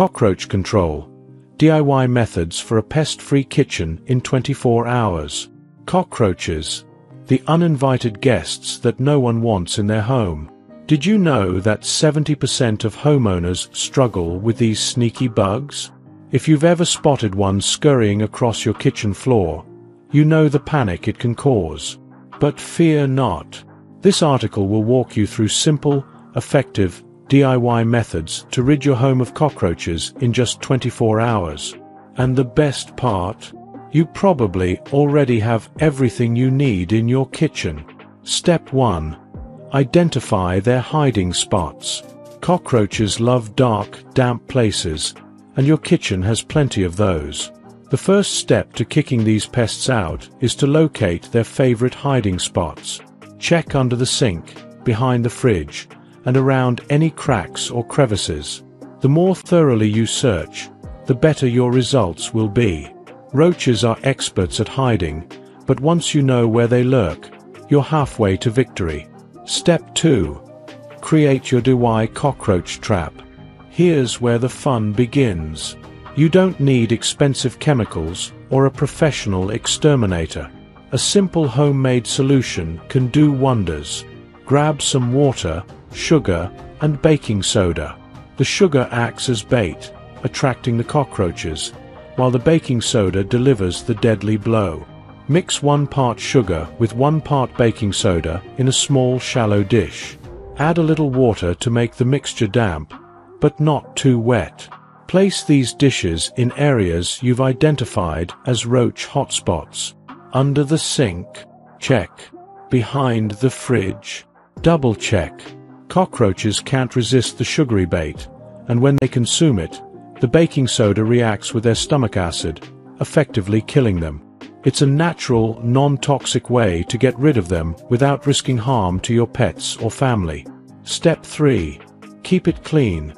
Cockroach Control. DIY methods for a pest-free kitchen in 24 hours. Cockroaches. The uninvited guests that no one wants in their home. Did you know that 70% of homeowners struggle with these sneaky bugs? If you've ever spotted one scurrying across your kitchen floor, you know the panic it can cause. But fear not. This article will walk you through simple, effective, DIY methods to rid your home of cockroaches in just 24 hours. And the best part? You probably already have everything you need in your kitchen. Step 1. Identify their hiding spots. Cockroaches love dark, damp places, and your kitchen has plenty of those. The first step to kicking these pests out is to locate their favorite hiding spots. Check under the sink, behind the fridge, and around any cracks or crevices. The more thoroughly you search, the better your results will be. Roaches are experts at hiding, but once you know where they lurk, you're halfway to victory. Step 2. Create your DIY cockroach trap. Here's where the fun begins. You don't need expensive chemicals or a professional exterminator. A simple homemade solution can do wonders. Grab some water sugar, and baking soda. The sugar acts as bait, attracting the cockroaches, while the baking soda delivers the deadly blow. Mix one part sugar with one part baking soda in a small shallow dish. Add a little water to make the mixture damp, but not too wet. Place these dishes in areas you've identified as roach hotspots. Under the sink, check. Behind the fridge, double check. Cockroaches can't resist the sugary bait, and when they consume it, the baking soda reacts with their stomach acid, effectively killing them. It's a natural, non-toxic way to get rid of them without risking harm to your pets or family. Step 3. Keep it clean.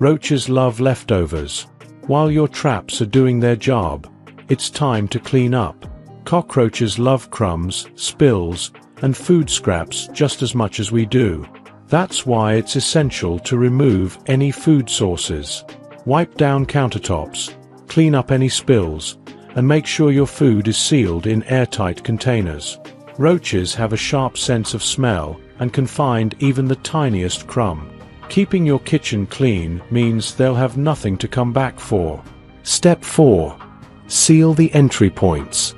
Roaches love leftovers. While your traps are doing their job, it's time to clean up. Cockroaches love crumbs, spills, and food scraps just as much as we do. That's why it's essential to remove any food sources. Wipe down countertops, clean up any spills, and make sure your food is sealed in airtight containers. Roaches have a sharp sense of smell and can find even the tiniest crumb. Keeping your kitchen clean means they'll have nothing to come back for. Step 4. Seal the entry points.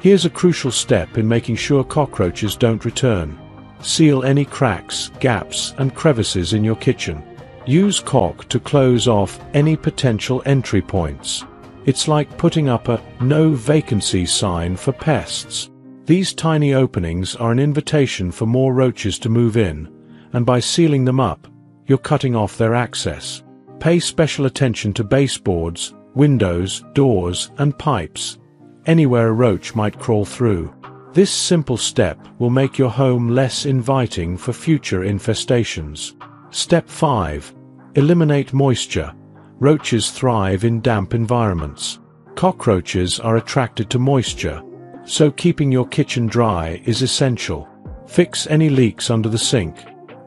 Here's a crucial step in making sure cockroaches don't return. Seal any cracks, gaps and crevices in your kitchen. Use caulk to close off any potential entry points. It's like putting up a no vacancy sign for pests. These tiny openings are an invitation for more roaches to move in, and by sealing them up, you're cutting off their access. Pay special attention to baseboards, windows, doors, and pipes. Anywhere a roach might crawl through. This simple step will make your home less inviting for future infestations. Step 5. Eliminate moisture. Roaches thrive in damp environments. Cockroaches are attracted to moisture, so keeping your kitchen dry is essential. Fix any leaks under the sink,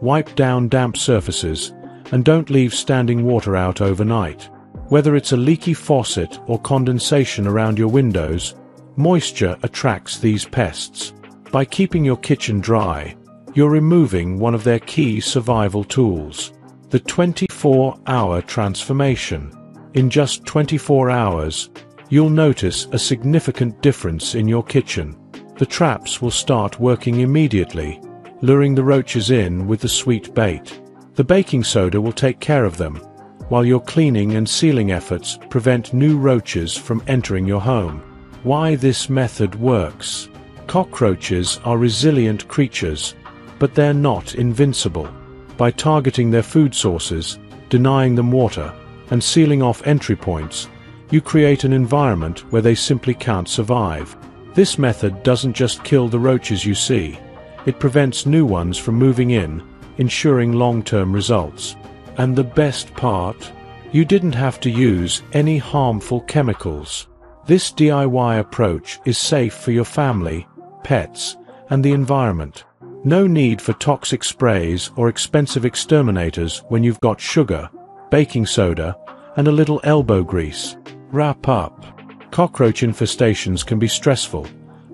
wipe down damp surfaces, and don't leave standing water out overnight. Whether it's a leaky faucet or condensation around your windows, Moisture attracts these pests. By keeping your kitchen dry, you're removing one of their key survival tools. The 24-hour transformation. In just 24 hours, you'll notice a significant difference in your kitchen. The traps will start working immediately, luring the roaches in with the sweet bait. The baking soda will take care of them, while your cleaning and sealing efforts prevent new roaches from entering your home. Why this method works. Cockroaches are resilient creatures, but they're not invincible. By targeting their food sources, denying them water, and sealing off entry points, you create an environment where they simply can't survive. This method doesn't just kill the roaches you see, it prevents new ones from moving in, ensuring long-term results. And the best part? You didn't have to use any harmful chemicals. This DIY approach is safe for your family, pets, and the environment. No need for toxic sprays or expensive exterminators when you've got sugar, baking soda, and a little elbow grease. Wrap up. Cockroach infestations can be stressful,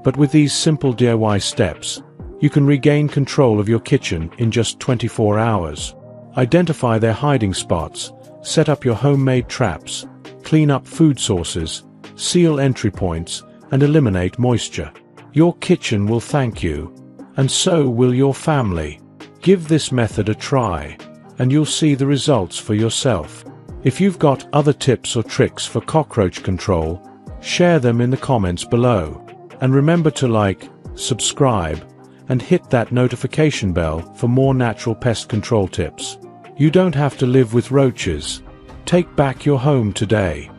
but with these simple DIY steps, you can regain control of your kitchen in just 24 hours. Identify their hiding spots, set up your homemade traps, clean up food sources, seal entry points, and eliminate moisture. Your kitchen will thank you, and so will your family. Give this method a try, and you'll see the results for yourself. If you've got other tips or tricks for cockroach control, share them in the comments below. And remember to like, subscribe, and hit that notification bell for more natural pest control tips. You don't have to live with roaches. Take back your home today.